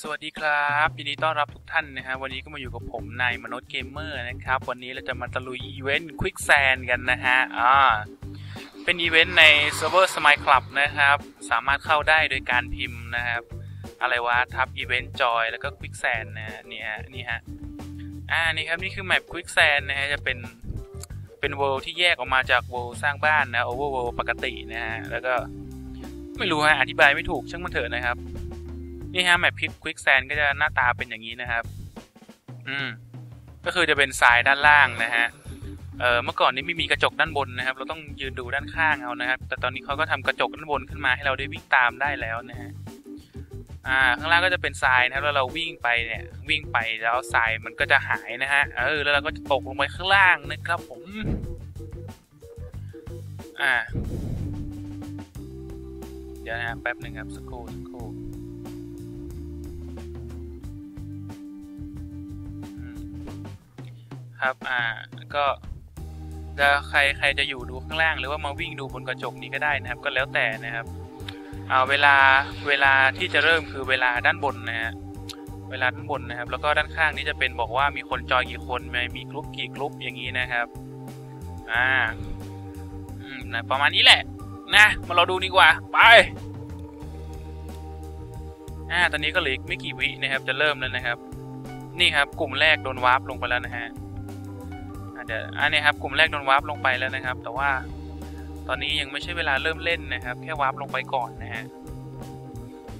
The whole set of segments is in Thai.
สวัสดีครับยินดีต้อนรับทุกท่านนะฮะวันนี้ก็มาอยู่กับผมนายมนุษย์เกมเมอร์นะครับ วันนี้เราจะมาตะลุย event Quicksand กันนะฮะอ่าเป็นอีเวนต์ในเซิร์ฟเวอร์ Smilekrub นะครับ สามารถเข้าได้โดยการพิมพ์นะครับ อะไรวะทับ event join แล้วก็ quicksand นะฮะนี่ฮะนี่ฮะอ่านี่ครับ นี่คือ map Quicksand นะฮะจะเป็นเป็น world ที่แยกออกมาจาก world สร้างบ้านนะ overworld ปกตินะฮะแล้วก็ไม่รู้ฮะอธิบายไม่ถูกช่างมันเถอะนะครับ นี่ฮะแมปพิกควิกแซนก็จะหน้าตาเป็นอย่างนี้นะครับ อืม ก็คือจะเป็นทรายด้านล่างนะฮะ เออเมื่อก่อนนี้ไม่มีกระจกด้านบนนะครับ เราต้องยืนดูด้านข้างเอานะครับ แต่ตอนนี้เขาก็ทำกระจกด้านบนขึ้นมาให้เราได้วิ่งตามได้แล้วนะฮะ อ่า ข้างล่างก็จะเป็นทรายนะครับแล้วเราวิ่งไปเนี่ย วิ่งไปแล้วทรายมันก็จะหายนะฮะ เออ แล้วเราก็จะตกลงไปข้างล่างนะครับ ผม อ่า เดี๋ยวนะฮะแป๊บหนึ่งครับสักครู่สักครู่ ครับอ่าก็จะใครใครจะอยู่ดูข้างล่าง หรือว่ามาวิ่งดูบนกระจกนี้ก็ได้นะครับ ก็แล้วแต่นะครับเอาเวลาเวลาที่จะเริ่มคือเวลาด้านบนนะฮะเวลาด้านบนนะครับ แล้วก็ด้านข้างนี้จะเป็นบอกว่ามีคนจอยกี่คนมีกลุ่มกี่กลุ่มอย่างนี้นะครับอ่าอืมนะประมาณนี้แหละ นะมาเราดูดีกว่า ไปอ่าตอนนี้ก็เหลือไม่กี่วินะครับ จะเริ่มแล้วนะครับ นี่ครับ กลุ่มแรกโดนวาร์ปลงไปแล้วนะฮะ เดี๋ยวอันนี้ครับกลุ่มแรกโดนวาร์ปลงไปแล้วนะครับ แต่ว่าตอนนี้ยังไม่ใช่เวลาเริ่มเล่นนะครับ แค่วาร์ปลงไปก่อนนะฮะ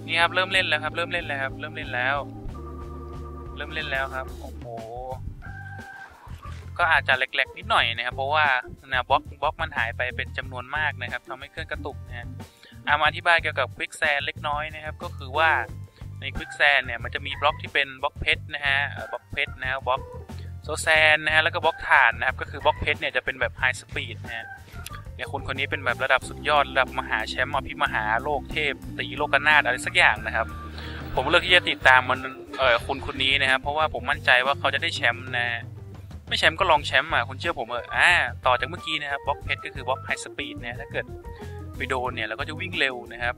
นี่ครับเริ่มเล่นแล้วครับ เริ่มเล่นแล้วครับ เริ่มเล่นแล้ว เริ่มเล่นแล้วครับโอ้โหก็อาจจะ lag ๆนิดหน่อยนะครับ เพราะว่านะบล็อกบล็อกมันหายไปเป็นจำนวนมากนะครับทำให้เครื่องกระตุกนะฮะเอามาอธิบายเกี่ยวกับ Quicksand เล็กน้อยนะครับ ก็คือว่าใน Quicksand เนี่ยมันจะมีบล็อกที่เป็นบล็อกเพชรนะฮะบล็อกเพชรนะบล็อก soul sand นะฮะแล้วก็บล็อกฐานนะครับ ก็คือบล็อกเพชรเนี่ยจะเป็นแบบ high speed นะฮะเนี่ยคนคนนี้เป็นแบบระดับสุดยอดระดับมหาแชมป์อภิมหาโลกเทพ ตรีโลกนาถอะไรสักอย่างนะครับ ผมเลือกที่จะติดตามมันเออคุณคนนี้นะครับ เพราะว่าผมมั่นใจว่าเขาจะได้แชมป์นะไม่แชมป์ก็รองแชมป์อะคุณเชื่อผมเอออ่าต่อจากเมื่อกี้นะครับบล็อกเพชรก็คือบล็อก high speed เนี่ยถ้าเกิดไปโดนเนี่ยเราก็จะวิ่งเร็วนะครับ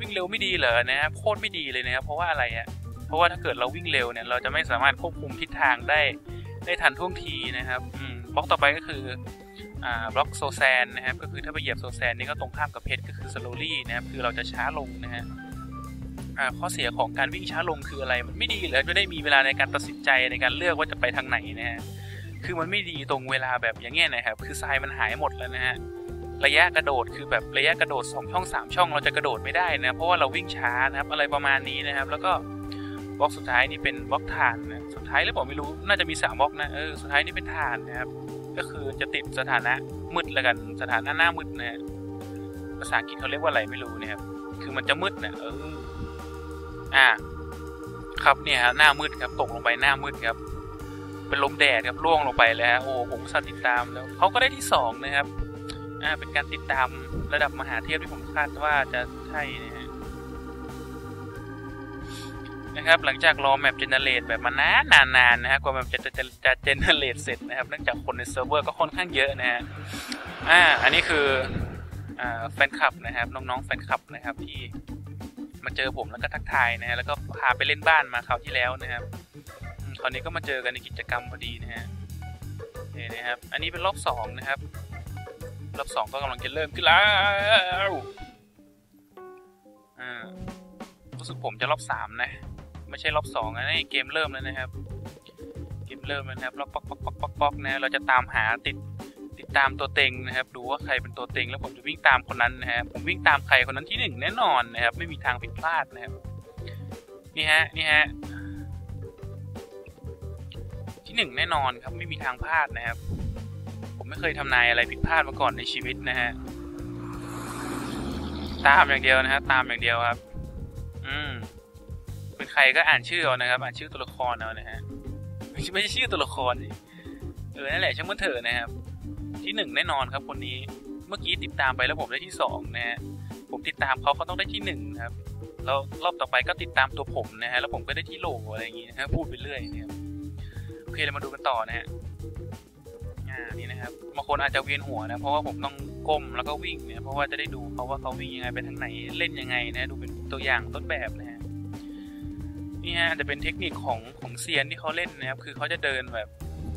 วิ่งเร็วไม่ดีเหรอนะครับโคตรไม่ดีเลยนะครับเพราะว่าอะไรอะเพราะว่าถ้าเกิดเราวิ่งเร็วเนี่ยเราจะไม่สามารถควบคุมทิศทางได้ ได้ทันท่วงทีนะครับบล็อกต่อไปก็คือบล็อก soul sand นะครับก็คือถ้าไปเหยียบ soul sand นี่ก็ตรงข้ามกับเพชรก็คือ slowly นะครับคือเราจะช้าลงนะฮะข้อเสียของการวิ่งช้าลงคืออะไร มันไม่ดีเลยไม่ได้มีเวลาในการตัดสินใจในการเลือกว่าจะไปทางไหนนะฮะคือมันไม่ดีตรงเวลาแบบอย่างเงี้ยนะครับ คือทรายมันหายหมดแล้วนะฮะระยะกระโดดคือแบบระยะกระโดด 2 ช่อง 3 ช่องเราจะกระโดดไม่ได้นะเพราะว่าเราวิ่งช้านะครับอะไรประมาณนี้นะครับ แล้วก็ บล็อกสุดท้ายนี่เป็นบล็อกฐานนะสุดท้ายหรือเปล่าไม่รู้น่าจะมี3บล็อกนะเออสุดท้ายนี่เป็นฐานนะครับ ก็คือจะติดสถานะมืดล้วกันสถานะหน้ามืดนะภาษาอังกฤษเขาเรียกว่าอะไรไม่รู้นะครับคือมันจะมืดนะเอออ่า ครับเนี่ยฮะหน้ามืดครับตกลงไปหน้ามืดครับ เป็นลมแดดครับร่วงลงไปแล้วโอ้ผมสัตติดตามแล้วเขาก็ได้ที่สองนะครับอ่าเป็นการติดตามระดับมหาเทพที่ผมคาดว่าจะใช่นะฮะ นะครับหลังจากรอ map generate แบบมานานนานนะฮะกว่า map จะจะจะจะ generate เสร็จนะครับเนื่องจากคนในเซิร์ฟเวอร์ก็ค่อนข้างเยอะนะฮะอ่าอันนี้คืออ่าแฟนคลับนะครับน้องๆแฟนคลับนะครับที่มาเจอผมแล้วก็ทักทายนะฮะแล้วก็พาไปเล่นบ้านมาคราวที่แล้วนะครับคราวนี้ก็มาเจอกันในกิจกรรมพอดีนะฮะนี่นะครับ อันนี้เป็นรอบสองนะครับ รอบสองก็กำลังจะเริ่มขึ้นแล้วอ่ารู้สึกผมจะรอบสามนะ ไม่ใช่รอบสองนะนี่เกมเริ่มแล้วนะครับ เกมเริ่มแล้วนะครับรอบป๊อกป๊อกป๊อกป๊อกป๊อกนะเราจะตามหาติดติดตามตัวเต็งนะครับ ดูว่าใครเป็นตัวเต็งแล้วผมจะวิ่งตามคนนั้นนะครับผมวิ่งตามใครคนนั้นที่หนึ่งแน่นอนนะครับ ไม่มีทางผิดพลาดนะครับนี่ฮะนี่ฮะที่หนึ่งแน่นอนครับไม่มีทางพลาดนะครับ ผมไม่เคยทำนายอะไรผิดพลาดมาก่อนในชีวิตนะฮะตามอย่างเดียวนะฮะตามอย่างเดียวครับ อืม ใครก็อ่านชื่อเอานะครับ อ่านชื่อตัวละครเอานะฮะไม่ใช่ชื่อตัวละครสิเออนั่นแหละช่างมันเถอะนะครับ ที่หนึ่งแน่นอนครับคนนี้เมื่อกี้ติดตามไปแล้วผมได้ที่สองนะฮะผมติดตามเขาเขาต้องได้ที่หนึ่งครับแล้วรอบต่อไปก็ติดตามตัวผมนะฮะแล้วผมก็ได้ที่โหลอะไรอย่างงี้นะฮะพูดไปเรื่อยนะครับโอเคเรามาดูกันต่อนะฮะอ่านี่นะครับบางคนอาจจะเวียนหัวนะ เพราะว่าผมต้องก้มแล้วก็วิ่งเนี่ยเพราะว่าจะได้ดูเขาว่าเขาวิ่งยังไงไปทางไหนเล่นยังไงนะดูเป็นตัวอย่างต้นแบบนะฮะ นี่ฮะจะเป็นเทคนิคของของเซียนที่เขาเล่นนะครับ คือเขาจะเดินแบบ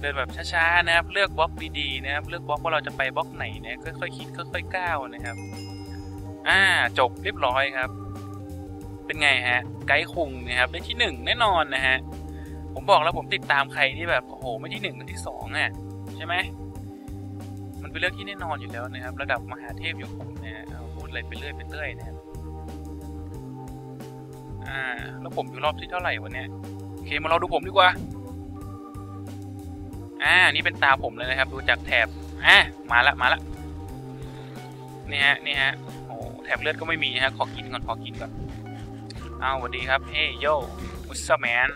เดินแบบช้าๆนะครับ เลือกบล็อกดีๆนะครับ เลือกบล็อกว่าเราจะไปบล็อกไหนนะค่อยๆคิดค่อยๆก้าวนะครับ อ่าจบเรียบร้อยครับ เป็นไงฮะ ไกด์คุงนะครับได้ที่หนึ่งแน่นอนนะฮะผมบอกแล้วผมติดตามใครที่แบบโอ้โหไม่ที่หนึ่งก็ที่สองอะใช่ไหมมันเป็นเรื่องที่แน่นอนอยู่แล้วนะครับ ระดับมหาเทพอยู่ผมนะฮะพูดอะไรไปเรื่อยไปเรื่อยนะครับ อ่า แล้วผมอยู่รอบที่เท่าไหร่วะเนี่ยโอเคมาเราดูผมดีกว่า อ่า นี่เป็นตาผมเลยนะครับ ดูจากแถบ อะมาละ มาละ นี่ฮะ นี่ฮะ โอ้แถบเลือดก็ไม่มีฮะ ขอกินก่อน ขอกินก่อน อ้าวสวัสดีครับ เฮ้ยโยอุสแมน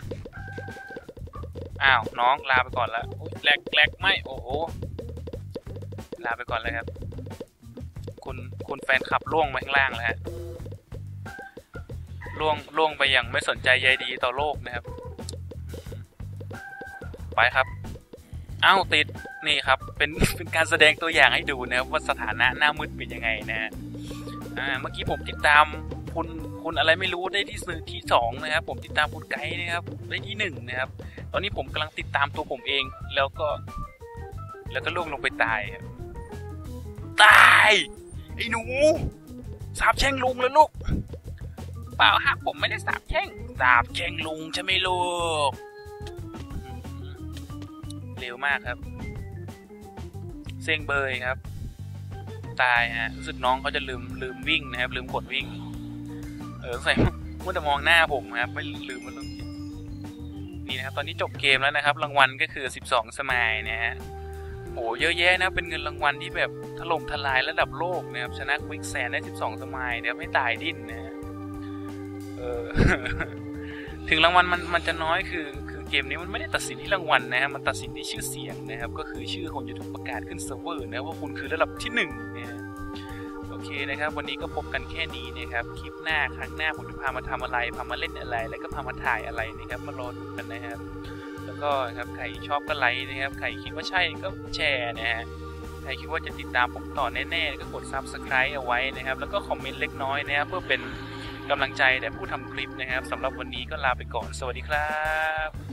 อ้าว น้องลาไปก่อนละแหลกแหลกไม่ โอ้โห ลาไปก่อนเลยครับ คุณ คุณแฟนขับล่วงไปข้างล่างแล้วฮะ ล่วงล่วงไปอย่างไม่สนใจใยดีต่อโลกนะครับ ไปครับ อ้าวติดนี่ครับ เป็นเป็นการแสดงตัวอย่างให้ดูนะครับว่าสถานะหน้ามืดเป็นยังไงนะฮะเมื่อกี้ผมติดตามคุณคุณอะไรไม่รู้ได้ที่สื่อที่สองนะครับ ผมติดตามคุณไกด์นะครับ ได้ที่หนึ่งนะครับ ตอนนี้ผมกำลังติดตามตัวผมเอง แล้วก็ แล้วก็ล่วงลงไปตายตายไอ้หนูสาบแช่งลุงแล้วลูก เปล่าฮะ ผมไม่ได้สาบแช่งสาบแช่งลุงใช่ไหมลูก เร็วมากครับ เซ็งเบยครับ ตายฮะรู้สึกน้องเขาจะลืมลืมวิ่งนะครับ ลืมกดวิ่ง เออใส่มัวแต่มองหน้าผมครับไม่ลืมมันต้องนี่นะครับ ตอนนี้จบเกมแล้วนะครับ รางวัลก็คือ 12 Smile นะฮะโอ้เยอะแยะนะ เป็นเงินรางวัลที่แบบถล่มทลายระดับโลกนะครับ ชนะ Quicksand ได้ 12 Smile นะครับไม่ตายดิ้นนะฮะ เออ ถึงรางวัลมันมันจะน้อยคือ คือเกมนี้มันไม่ได้ตัดสินที่รางวัลนะฮะมันตัดสินที่ชื่อเสียงนะครับ ก็คือชื่อคนจะถูกประกาศขึ้นเซิร์ฟเวอร์นะว่าคุณคือระดับที่หนึ่งนะฮะโอเคนะครับ วันนี้ก็พบกันแค่นี้นะครับ คลิปหน้าครั้งหน้าผมจะพามาทำอะไร พามาเล่นอะไร แล้วก็พามาถ่ายอะไรนะครับ มารอดูกันนะครับ แล้วก็ครับใครชอบก็ไลค์นะครับ ใครคิดว่าใช่ก็แชร์นะฮะใครคิดว่าจะติดตามผมต่อแน่ๆ ก็กด subscribe เอาไว้นะครับ แล้วก็คอมเมนต์เล็กน้อยนะครับเพื่อเป็น กำลังใจแด่ผู้ทำคลิปนะครับสำหรับวันนี้ก็ลาไปก่อน สวัสดีครับ